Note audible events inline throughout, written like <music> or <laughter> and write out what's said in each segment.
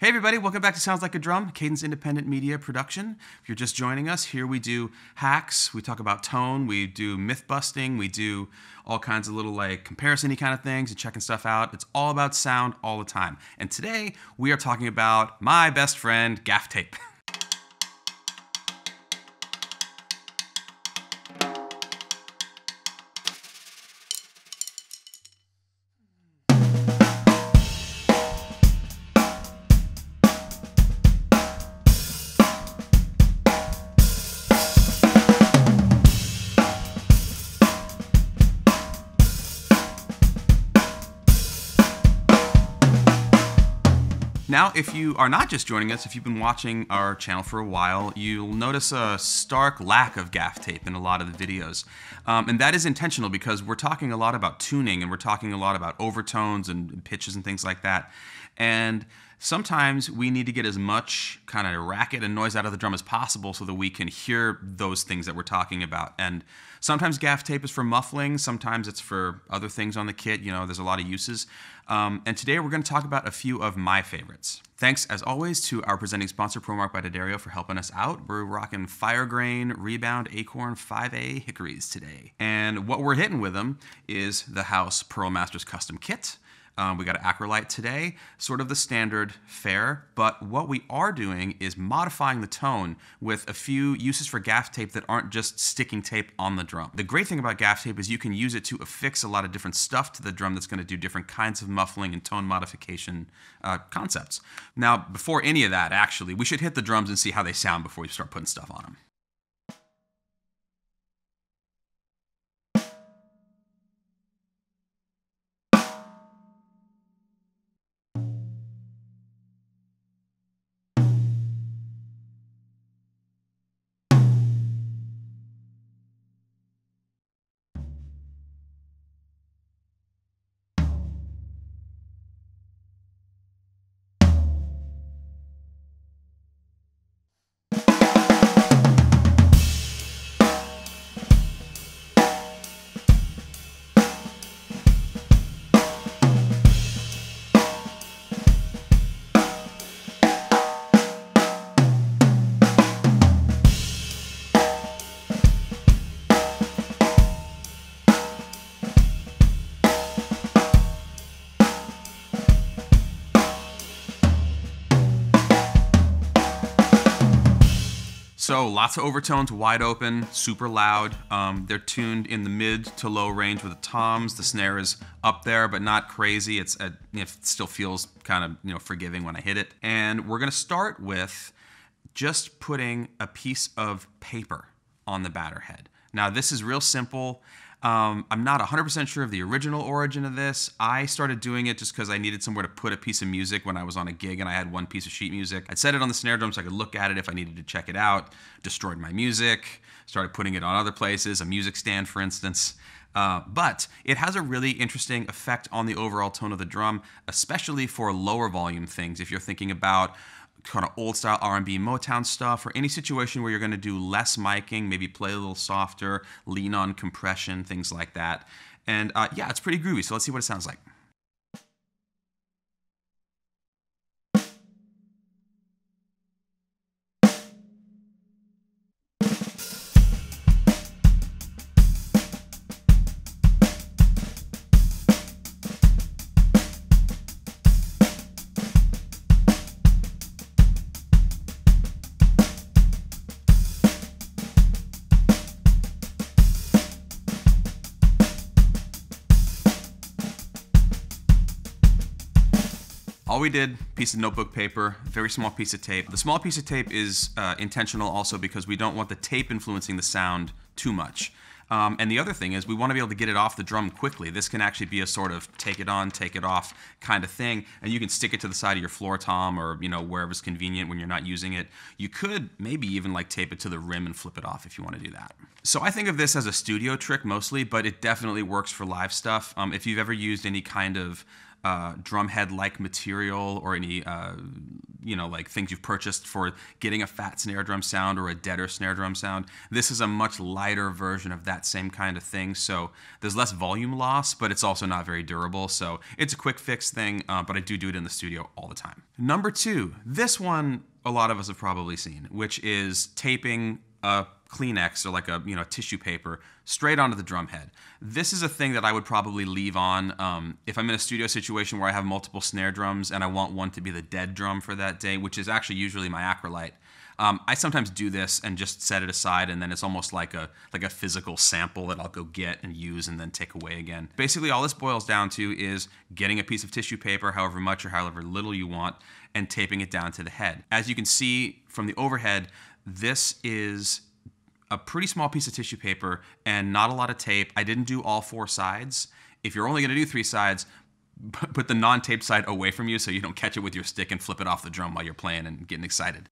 Hey everybody, welcome back to Sounds Like a Drum, Cadence Independent Media production. If you're just joining us, here we do hacks, we talk about tone, we do myth busting, we do all kinds of little like comparison kind of things and checking stuff out. It's all about sound all the time. And today we are talking about my best friend, gaff tape. <laughs> Now, if you are not just joining us, if you've been watching our channel for a while, you'll notice a stark lack of gaff tape in a lot of the videos. Um, and that is intentional because we're talking a lot about tuning and we're talking a lot about overtones and pitches and things like that. And sometimes we need to get as much kind of racket and noise out of the drum as possible so that we can hear those things that we're talking about. And sometimes gaff tape is for muffling, sometimes it's for other things on the kit. You know, there's a lot of uses. Um, and today we're going to talk about a few of my favorites. Thanks, as always, to our presenting sponsor, ProMark by D'Addario, for helping us out. We're rocking Firegrain, Rebound, Acorn 5A hickories today. And what we're hitting with them is the House Pearl Masters Custom Kit. Um, we got an Acrolite today, sort of the standard fare, but what we are doing is modifying the tone with a few uses for gaff tape that aren't just sticking tape on the drum. The great thing about gaff tape is you can use it to affix a lot of different stuff to the drum that's going to do different kinds of muffling and tone modification uh, concepts. Now, before any of that, actually, we should hit the drums and see how they sound before we start putting stuff on them. So lots of overtones, wide open, super loud. Um, they're tuned in the mid to low range with the toms. The snare is up there, but not crazy. It's a, it still feels kind of you know forgiving when I hit it. And we're gonna start with just putting a piece of paper on the batter head. Now this is real simple. Um, I'm not 100% sure of the original origin of this. I started doing it just because I needed somewhere to put a piece of music when I was on a gig and I had one piece of sheet music. I'd set it on the snare drum so I could look at it if I needed to check it out. Destroyed my music, started putting it on other places, a music stand, for instance. Uh, but it has a really interesting effect on the overall tone of the drum, especially for lower volume things. If you're thinking about kind of old style R&B Motown stuff or any situation where you're going to do less miking, maybe play a little softer, lean on compression, things like that. And uh, yeah, it's pretty groovy. So let's see what it sounds like. All we did, piece of notebook paper, very small piece of tape. The small piece of tape is uh, intentional also because we don't want the tape influencing the sound too much. Um, and the other thing is we want to be able to get it off the drum quickly. This can actually be a sort of take it on, take it off kind of thing. And you can stick it to the side of your floor tom or you know wherever's convenient when you're not using it. You could maybe even like tape it to the rim and flip it off if you want to do that. So I think of this as a studio trick mostly, but it definitely works for live stuff. Um, if you've ever used any kind of uh, drumhead like material or any uh, you know, like things you've purchased for getting a fat snare drum sound or a deader snare drum sound. This is a much lighter version of that same kind of thing. So there's less volume loss, but it's also not very durable. So it's a quick fix thing, uh, but I do do it in the studio all the time. Number two, this one a lot of us have probably seen, which is taping a Kleenex or like a you know tissue paper straight onto the drum head. This is a thing that I would probably leave on um, if I'm in a studio situation where I have multiple snare drums and I want one to be the dead drum for that day, which is actually usually my Acrolite. Um, I sometimes do this and just set it aside, and then it's almost like a like a physical sample that I'll go get and use and then take away again. Basically, all this boils down to is getting a piece of tissue paper, however much or however little you want, and taping it down to the head. As you can see from the overhead, this is a pretty small piece of tissue paper and not a lot of tape. I didn't do all four sides. If you're only going to do three sides, <laughs> put the non-taped side away from you so you don't catch it with your stick and flip it off the drum while you're playing and getting excited.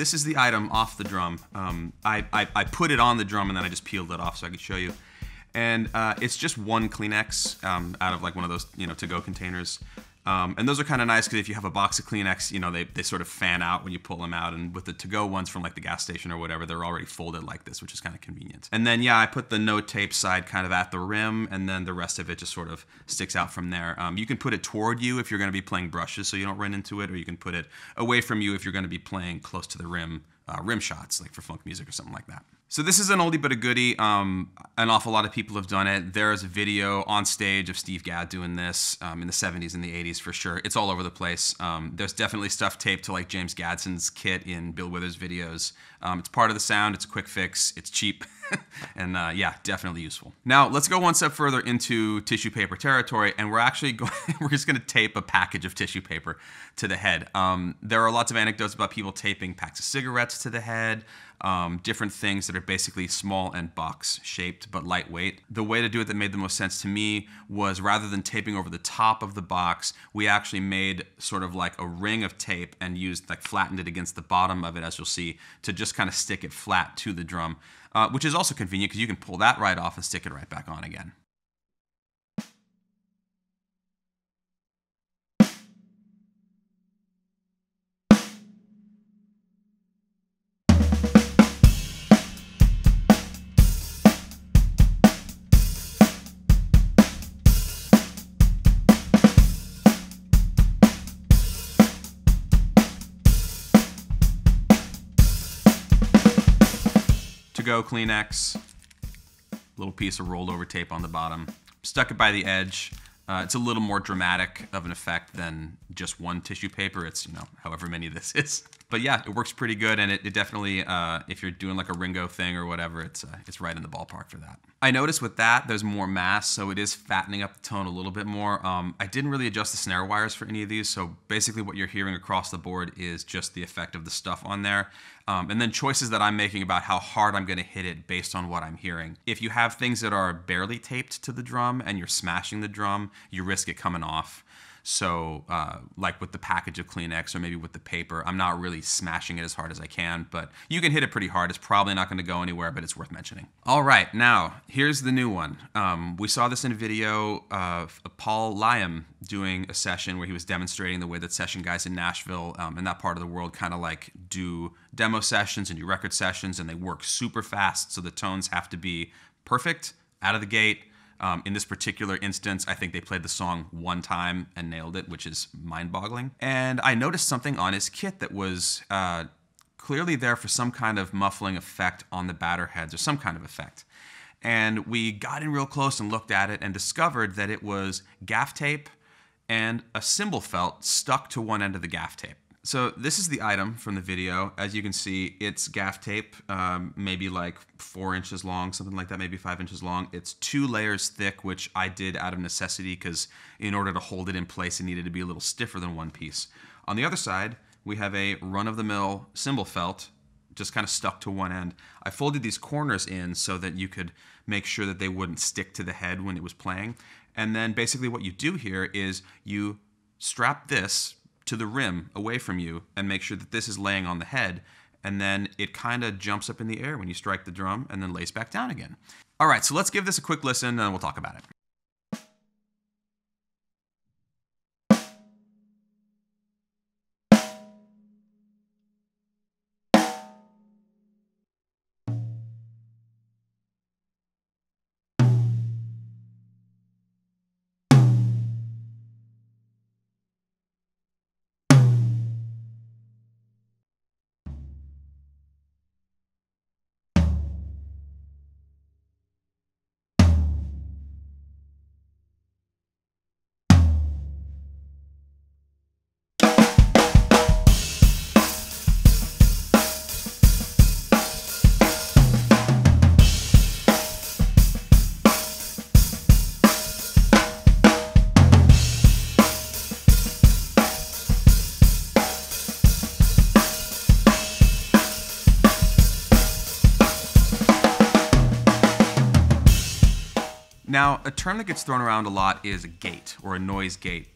This is the item off the drum. Um, I, I, I, put it on the drum and then I just peeled it off so I could show you. And uh, it's just one Kleenex um, out of like one of those you know to-go containers. Um, and those are kind of nice because if you have a box of Kleenex, you know, they, they sort of fan out when you pull them out. And with the to-go ones from like the gas station or whatever, they're already folded like this, which is kind of convenient. And then, yeah, I put the no tape side kind of at the rim, and then the rest of it just sort of sticks out from there. Um, you can put it toward you if you're going to be playing brushes so you don't run into it, or you can put it away from you if you're going to be playing close to the rim, uh, rim shots, like for funk music or something like that. So this is an oldie but a goodie. Um, an awful lot of people have done it. There is a video on stage of Steve Gadd doing this um, in the 70s and the 80s for sure. It's all over the place. Um, there's definitely stuff taped to like James Gadson's kit in Bill Withers videos. Um, it's part of the sound. It's a quick fix. It's cheap. <laughs> <laughs> and uh, yeah, definitely useful. Now let's go one step further into tissue paper territory, and we're actually <laughs> going, we're just going to tape a package of tissue paper to the head. Um, there are lots of anecdotes about people taping packs of cigarettes to the head um, different things that are basically small and box shaped but lightweight. The way to do it that made the most sense to me was rather than taping over the top of the box, we actually made sort of like a ring of tape and used like flattened it against the bottom of it, as you'll see, to just kind of stick it flat to the drum, uh, which is also convenient because you can pull that right off and stick it right back on again. To-go Kleenex, little piece of rolled over tape on the bottom. Stuck it by the edge. Uh, it's a little more dramatic of an effect than just one tissue paper. It's, you know, however many this <laughs> is. But yeah, it works pretty good, and it, it definitely, uh, if you're doing like a Ringo thing or whatever, it's, uh, it's right in the ballpark for that. I noticed with that, there's more mass, so it is fattening up the tone a little bit more. Um, I didn't really adjust the snare wires for any of these, so basically what you're hearing across the board is just the effect of the stuff on there. Um, and then choices that I'm making about how hard I'm going to hit it based on what I'm hearing. If you have things that are barely taped to the drum and you're smashing the drum, you risk it coming off. So, uh, like with the package of Kleenex or maybe with the paper, I'm not really smashing it as hard as I can, but you can hit it pretty hard. It's probably not going to go anywhere, but it's worth mentioning. All right, now here's the new one. Um, we saw this in a video of Paul Leim doing a session where he was demonstrating the way that session guys in Nashville um, in that part of the world kind of like do demo sessions and do record sessions, and they work super fast, so the tones have to be perfect out of the gate um, in this particular instance, I think they played the song one time and nailed it, which is mind boggling. And I noticed something on his kit that was uh, clearly there for some kind of muffling effect on the batter heads or some kind of effect. And we got in real close and looked at it and discovered that it was gaff tape and a cymbal felt stuck to one end of the gaff tape. So this is the item from the video. As you can see, it's gaff tape, um, maybe like four inches long, something like that, maybe five inches long. It's two layers thick, which I did out of necessity because in order to hold it in place, it needed to be a little stiffer than one piece. On the other side, we have a run-of-the-mill cymbal felt just kind of stuck to one end. I folded these corners in so that you could make sure that they wouldn't stick to the head when it was playing. And then basically what you do here is you strap this to the rim away from you and make sure that this is laying on the head. And then it kind of jumps up in the air when you strike the drum and then lays back down again. All right, so let's give this a quick listen and we'll talk about it. Now, a term that gets thrown around a lot is a gate or a noise gate.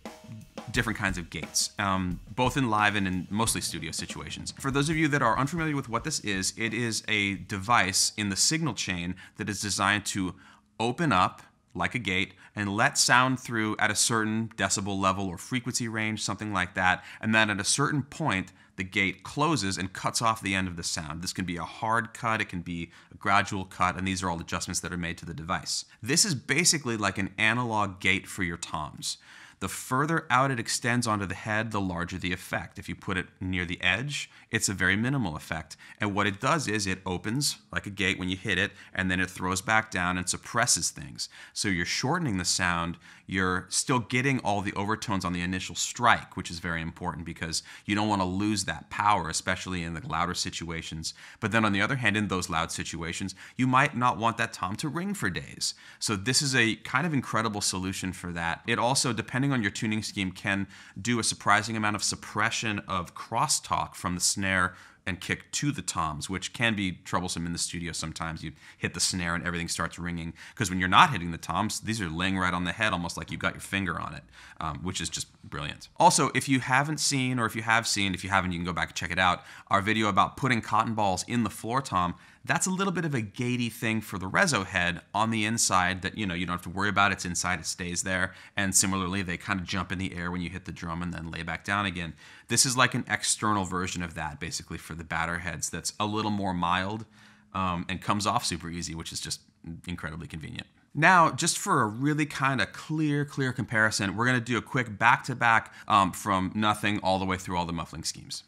Different kinds of gates, um, both in live and in mostly studio situations. For those of you that are unfamiliar with what this is, it is a device in the signal chain that is designed to open up like a gate and let sound through at a certain decibel level or frequency range, something like that, and then at a certain point, the gate closes and cuts off the end of the sound. This can be a hard cut, it can be a gradual cut, and these are all adjustments that are made to the device. This is basically like an analog gate for your toms. The further out it extends onto the head, the larger the effect. If you put it near the edge, it's a very minimal effect. And what it does is it opens like a gate when you hit it, and then it throws back down and suppresses things. So you're shortening the sound, you're still getting all the overtones on the initial strike, which is very important because you don't want to lose that power, especially in the louder situations. But then on the other hand, in those loud situations, you might not want that tom to ring for days. So this is a kind of incredible solution for that. It also, depending on your tuning scheme, can do a surprising amount of suppression of crosstalk from the snare and kick to the toms, which can be troublesome in the studio sometimes. You hit the snare and everything starts ringing. Because when you're not hitting the toms, these are laying right on the head, almost like you've got your finger on it, um, which is just brilliant. Also, if you haven't seen, or if you have seen, if you haven't, you can go back and check it out, our video about putting cotton balls in the floor tom, that's a little bit of a gatey thing for the Reso head on the inside that you know you don't have to worry about. It's inside, it stays there. And similarly, they kind of jump in the air when you hit the drum and then lay back down again. This is like an external version of that, basically for the batter heads. That's a little more mild um, and comes off super easy, which is just incredibly convenient. Now, just for a really kind of clear, clear comparison, we're going to do a quick back-to-back um, from nothing all the way through all the muffling schemes.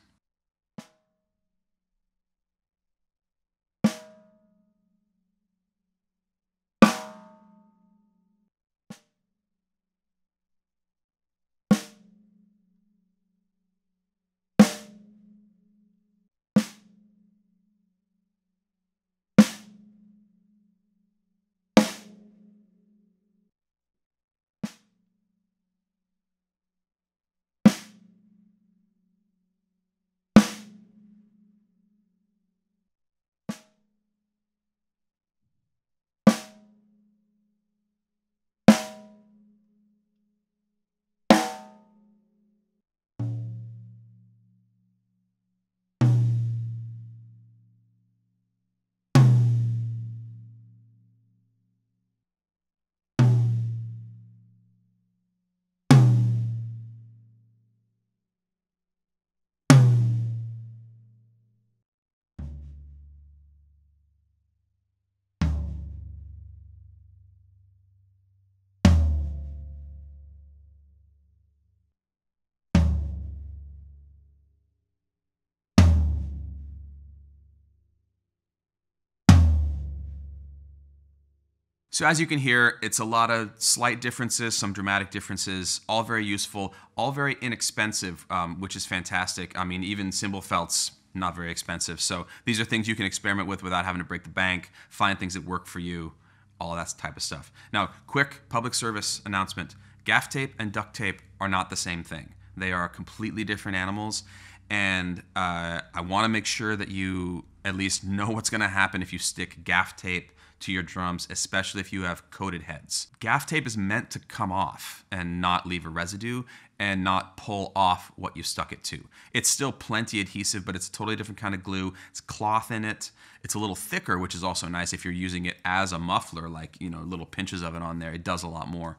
So as you can hear, it's a lot of slight differences, some dramatic differences, all very useful, all very inexpensive, um, which is fantastic. I mean, even cymbal felts, not very expensive. So these are things you can experiment with without having to break the bank, find things that work for you, all that type of stuff. Now, quick public service announcement. Gaff tape and duct tape are not the same thing. They are completely different animals. and uh, I want to make sure that you at least know what's going to happen if you stick gaff tape to your drums, especially if you have coated heads. Gaff tape is meant to come off and not leave a residue and not pull off what you stuck it to. It's still plenty adhesive, but it's a totally different kind of glue. It's cloth in it. It's a little thicker, which is also nice if you're using it as a muffler, like, you know, little pinches of it on there. It does a lot more.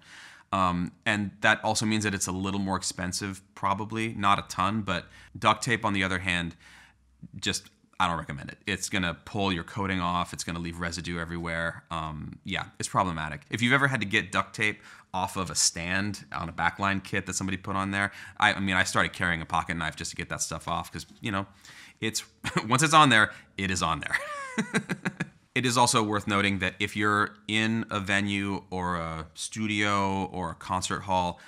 Um, and that also means that it's a little more expensive, probably not a ton, but duct tape, on the other hand, just I don't recommend it. It's gonna pull your coating off. It's gonna leave residue everywhere. Um, yeah, it's problematic. If you've ever had to get duct tape off of a stand on a backline kit that somebody put on there, I, I mean, I started carrying a pocket knife just to get that stuff off because you know, it's <laughs> once it's on there, it is on there. <laughs> it is also worth noting that if you're in a venue or a studio or a concert hall,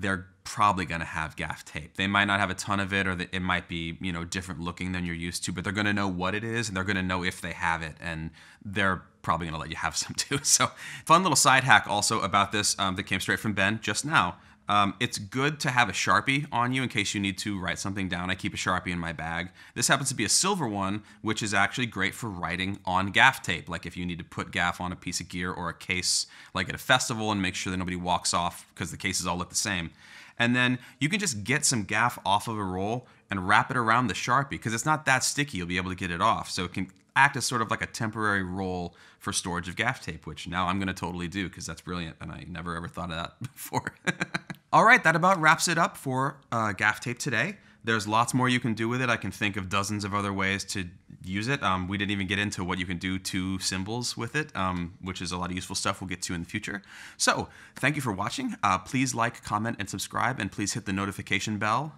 they're probably going to have gaff tape. They might not have a ton of it, or it might be you know different looking than you're used to, but they're going to know what it is, and they're going to know if they have it, and they're probably going to let you have <laughs> some too. So, fun little side hack also about this um, that came straight from Ben just now. Um, it's good to have a Sharpie on you in case you need to write something down. I keep a Sharpie in my bag. This happens to be a silver one, which is actually great for writing on gaff tape. Like if you need to put gaff on a piece of gear or a case, like at a festival, and make sure that nobody walks off because the cases all look the same. And then you can just get some gaff off of a roll and wrap it around the Sharpie because it's not that sticky. You'll be able to get it off. So it can act as sort of like a temporary roll for storage of gaff tape, which now I'm going to totally do because that's brilliant and I never ever thought of that <laughs> before. <laughs> All right, that about wraps it up for uh, gaff tape today. There's lots more you can do with it. I can think of dozens of other ways to use it. Um, we didn't even get into what you can do to cymbals with it, um, which is a lot of useful stuff we'll get to in the future. So, thank you for watching. Uh, please like, comment, and subscribe, and please hit the notification bell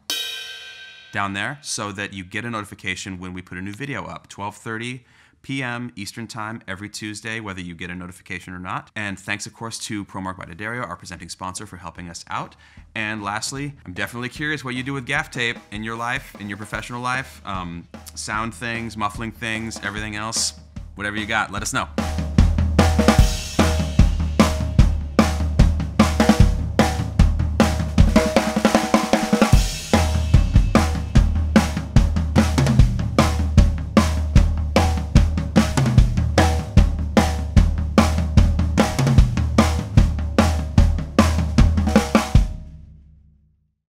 down there so that you get a notification when we put a new video up. 1230 p.m. Eastern Time every Tuesday, whether you get a notification or not. And thanks, of course, to ProMark by D'Addario, our presenting sponsor, for helping us out. And lastly, I'm definitely curious what you do with gaff tape in your life, in your professional life, um, sound things, muffling things, everything else. Whatever you got, let us know.